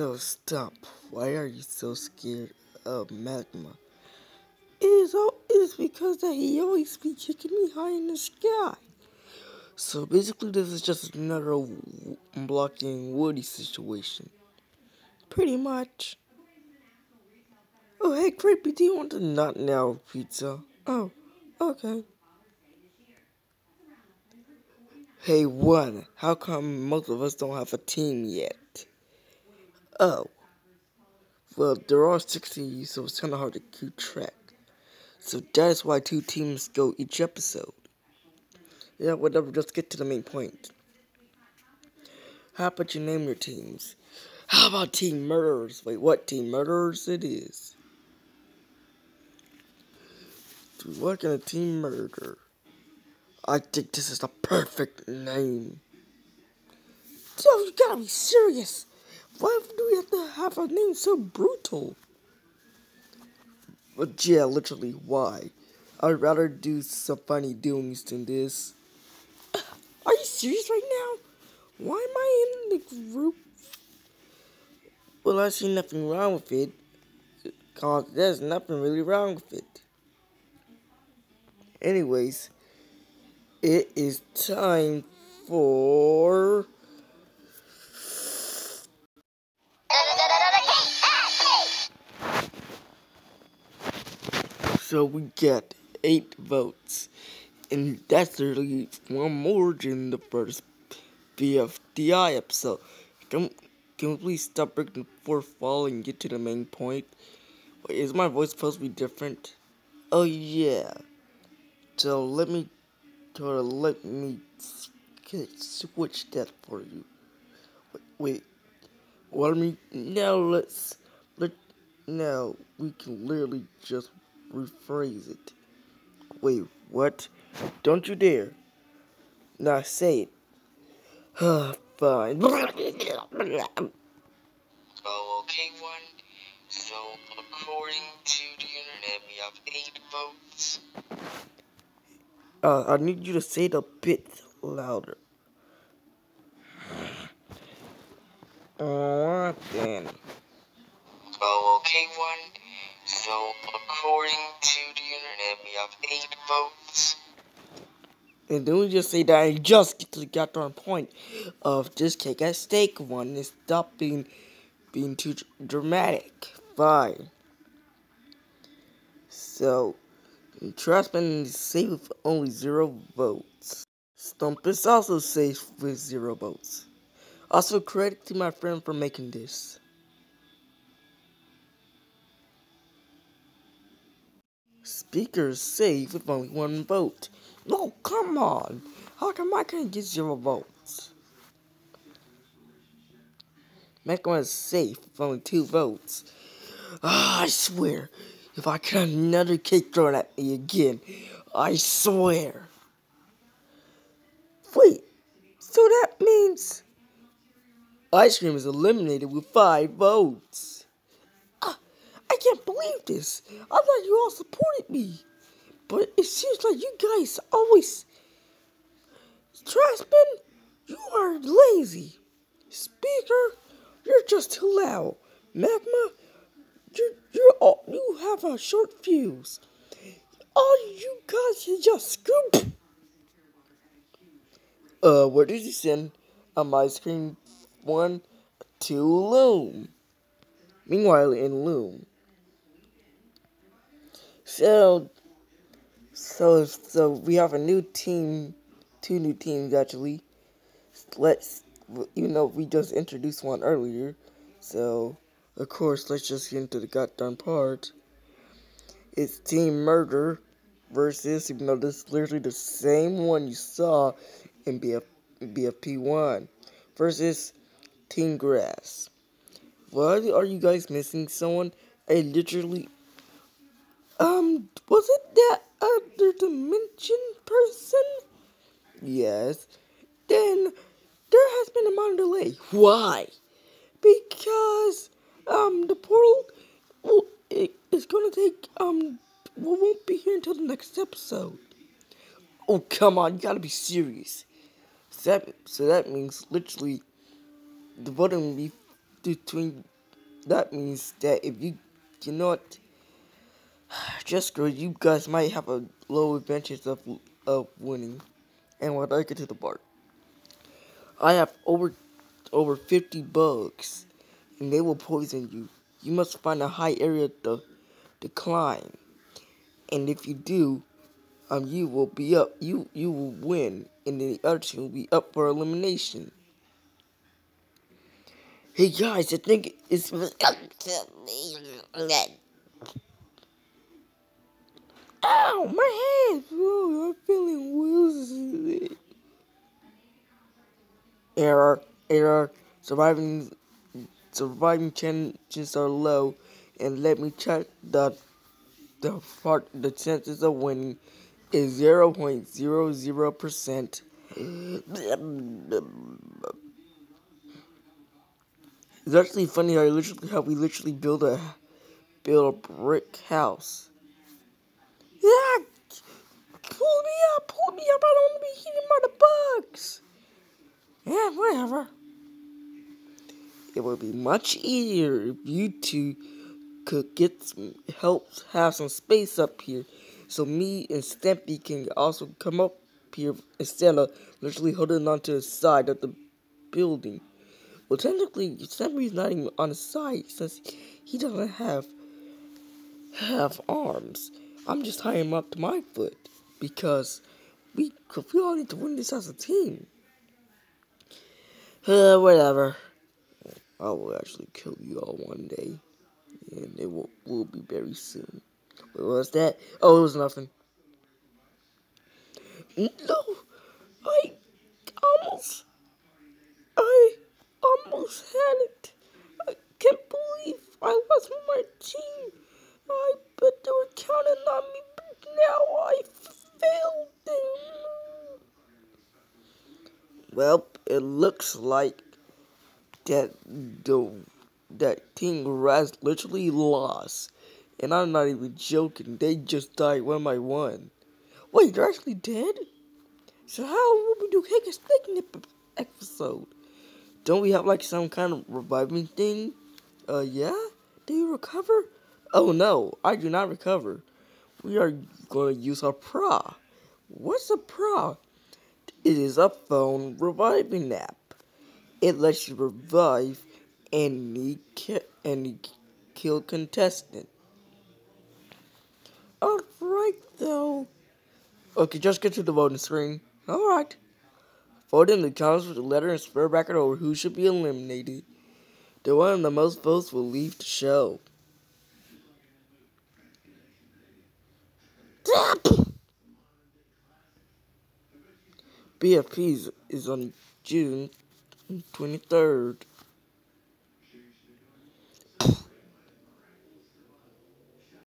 So stop. Why are you so scared of magma? It is all it is because that he always be kicking me high in the sky. So basically, this is just another blocking Woody situation. Pretty much. Oh, hey, Creepy, do you want the not now pizza? Oh, okay. Hey, one, how come most of us don't have a team yet? Oh. Well, there are 60, so it's kind of hard to keep track. So that's why two teams go each episode. Yeah, whatever, just get to the main point. How about you name your teams? How about Team Murderers? Wait, what Team Murderers it is? What kind of Team Murder? I think this is the perfect name. Yo, you gotta be serious. Why do we have to have a name so brutal? But yeah, literally, why? I'd rather do some funny doings than this. Are you serious right now? Why am I in the group? Well, I see nothing wrong with it. Cause there's nothing really wrong with it. Anyways, it is time for. So we get eight votes and that's literally one more than the first BFDI episode. Can, can we please stop breaking the fourth fall and get to the main point? Wait, is my voice supposed to be different? Oh yeah. So let me to let me switch that for you. Wait, wait. Well, me now let's let now we can literally just rephrase it. Wait, what? Don't you dare. Now say it. Fine. Oh, okay, one. So, according to the internet, we have eight votes. Uh, I need you to say it a bit louder. Alright then. Oh, okay, one. So, according to the internet, we have eight votes. And then we just say that I just get to the goddamn point of this cake at stake one and stop being being too dramatic. Fine. So, Trashman is safe with only zero votes. Stump is also safe with zero votes. Also, credit to my friend for making this. Speaker is safe with only one vote. No, come on. How come I can't get zero votes? Macron is safe with only two votes. Ah, I swear, if I get another cake thrown at me again, I swear. Wait, so that means ice cream is eliminated with five votes. I can't believe this. I thought you all supported me. But it seems like you guys always. Trashman, you are lazy. Speaker, you're just too loud. Magma, you're, you're all, you have a short fuse. All you guys just scoop. Uh, where did you send a ice cream one to Loom? Meanwhile, in Loom. So, so, so we have a new team, two new teams actually. Let's, you know, we just introduced one earlier, so of course let's just get into the goddamn part. It's Team Murder versus, even though this is literally the same one you saw in BF, BFP one, versus Team Grass. Why are you guys missing someone? I literally, um, was it that other dimension person? Yes. Then there has been a minor delay. Why? Because um the portal well, it is gonna take um we won't be here until the next episode. Oh come on, you gotta be serious. So that, so that means literally the will be between that means that if you you just go you guys might have a low advantage of of winning. And when I get to the bar, I have over over 50 bugs, and they will poison you. You must find a high area to, to climb, and if you do, um, you will be up. You you will win, and the other team will be up for elimination. Hey guys, I think it's. Ow, my head! Oh, I'm feeling woozy. Error, error. Surviving, surviving chances are low, and let me check the the part. The chances of winning is zero point zero zero percent. It's actually funny how, literally, how we literally build a build a brick house. Yeah, pull me up, pull me up. I don't want to be eaten by the bugs. Yeah, whatever. It would be much easier if you two could get some help, have some space up here, so me and Stampy can also come up here instead of literally holding onto the side of the building. Well, technically, Stampy's not even on the side since he doesn't have have arms. I'm just tying up to my foot because we we all need to win this as a team. Uh, whatever. I will actually kill you all one day, and it will will be very soon. What was that? Oh, it was nothing. No, I almost, I almost had it. I can't believe I lost my team. I bet they were counting on me, but now I failed them. Well, it looks like that the that Team Raz literally lost. And I'm not even joking. They just died one by one. Wait, they're actually dead? So how will we do Cake Steak episode? Don't we have like some kind of reviving thing? Uh, yeah? Do you recover? Oh no, I do not recover. We are going to use a pra. What's a pra? It is a phone reviving app. It lets you revive any ki- any killed contestant. Alright though. Okay, just get to the voting screen. Alright. Vote in the comments with the letter and square bracket over who should be eliminated. The one with the most votes will leave the show. BFP is, on June 23rd.